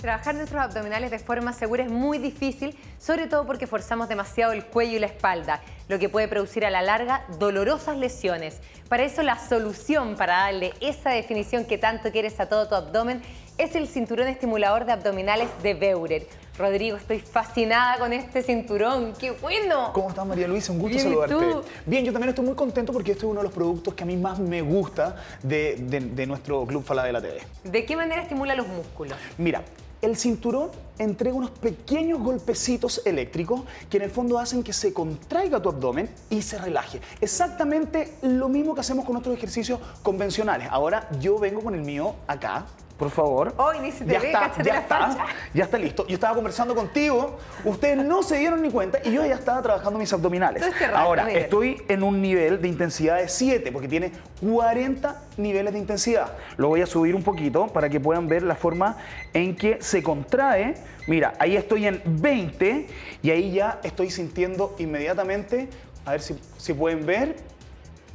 Trabajar nuestros abdominales de forma segura es muy difícil, sobre todo porque forzamos demasiado el cuello y la espalda, lo que puede producir a la larga dolorosas lesiones. Para eso la solución para darle esa definición que tanto quieres a todo tu abdomen es el cinturón estimulador de abdominales de Beurer. Rodrigo, estoy fascinada con este cinturón. ¡Qué bueno! ¿Cómo estás, María Luisa? Un gusto Bien, ¿y saludarte. tú? Bien, yo también estoy muy contento porque este es uno de los productos que a mí más me gusta de, de- de nuestro Club Falabella TV. ¿De qué manera estimula los músculos? Mira, el cinturón entrega unos pequeños golpecitos eléctricos que en el fondo hacen que se contraiga tu abdomen y se relaje. Exactamente lo mismo que hacemos con nuestros ejercicios convencionales. Ahora yo vengo con el mío acá. Por favor. Hoy ni se te ya ve, está, ya la está, pancha. ya está listo. Yo estaba conversando contigo, ustedes no se dieron ni cuenta y yo ya estaba trabajando mis abdominales. Ahora, estoy en un nivel de intensidad de 7 porque tiene 40 niveles de intensidad. Lo voy a subir un poquito para que puedan ver la forma en que se contrae. Mira, ahí estoy en 20 y ahí ya estoy sintiendo inmediatamente, a ver si, si pueden ver,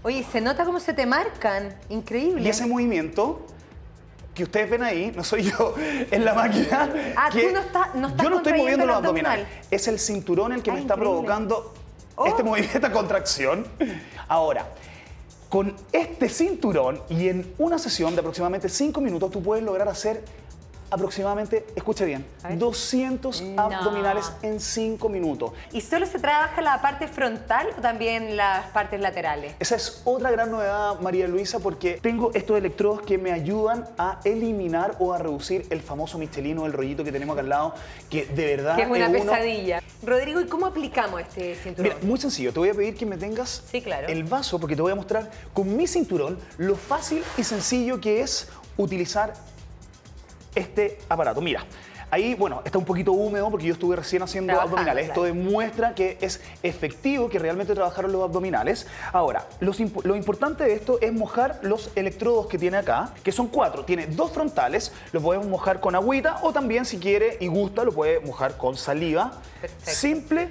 Oye, se nota cómo se te marcan. Increíble. y ese movimiento que ustedes ven ahí, no soy yo, en la máquina. Ah, que tú no estás- no estás Yo no estoy moviendo los abdominal. abdominales. Es el cinturón el que Ah, me está increíble. provocando Oh. este movimiento, esta contracción. Ahora, con este cinturón y en una sesión de aproximadamente 5 minutos, tú puedes lograr hacer aproximadamente, escuche bien, A ver. 200 No. abdominales en 5 minutos. ¿Y solo se trabaja la parte frontal o también las partes laterales? Esa es otra gran novedad, María Luisa, porque tengo estos electrodos que me ayudan a eliminar o a reducir el famoso michelino, el rollito que tenemos acá al lado, que de verdad Que es una pesadilla. Rodrigo, ¿y cómo aplicamos este cinturón? Mira, muy sencillo, te voy a pedir que me tengas Sí, claro. el vaso porque te voy a mostrar con mi cinturón lo fácil y sencillo que es utilizar este aparato. Mira, ahí, bueno, está un poquito húmedo porque yo estuve recién haciendo Trabajando, abdominales. Esto claro. demuestra que es efectivo, que realmente trabajaron los abdominales. Ahora, los lo importante de esto es mojar los electrodos que tiene acá, que son cuatro. Tiene dos frontales, los podemos mojar con agüita o también, si quiere y gusta, lo puede mojar con saliva. Perfecto. Simple,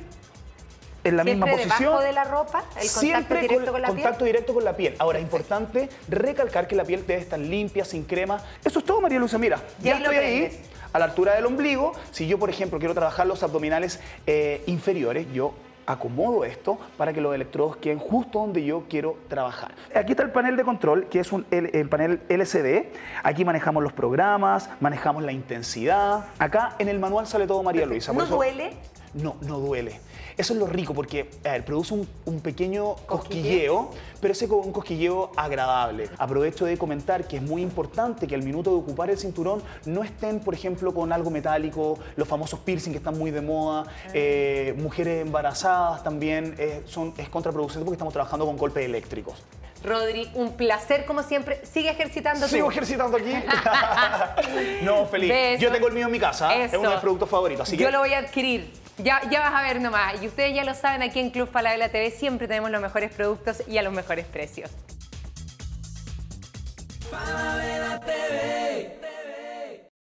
en la misma ¿Siempre posición. debajo de la ropa? ¿El contacto Siempre directo con la piel? contacto directo con la piel. Ahora, es importante recalcar que la piel debe estar limpia, sin crema. Eso es todo, María Luisa. Mira, ya estoy ahí, a la altura del ombligo. Si yo, por ejemplo, quiero trabajar los abdominales eh, inferiores, yo acomodo esto para que los electrodos queden justo donde yo quiero trabajar. Aquí está el panel de control, que es un el panel LCD. Aquí manejamos los programas, manejamos la intensidad. Acá en el manual sale todo, María Luisa. por ¿No eso- duele? No, no duele. Eso es lo rico porque a ver, produce un, un pequeño Cosquilleo. pero ese un cosquilleo agradable. Aprovecho de comentar que es muy importante que al minuto de ocupar el cinturón no estén, por ejemplo, con algo metálico, los famosos piercing que están muy de moda, eh, mujeres embarazadas también, eh, son, es contraproducente porque estamos trabajando con golpes eléctricos. Rodri, un placer como siempre. Sigue ejercitando Sigo tú. ejercitando aquí. no, feliz. Besos. Yo tengo el mío en mi casa, es uno de mis productos favoritos. Así Yo que lo voy a adquirir. Ya, ya vas a ver nomás. Y ustedes ya lo saben, aquí en Club Falabella TV siempre tenemos los mejores productos y a los mejores precios.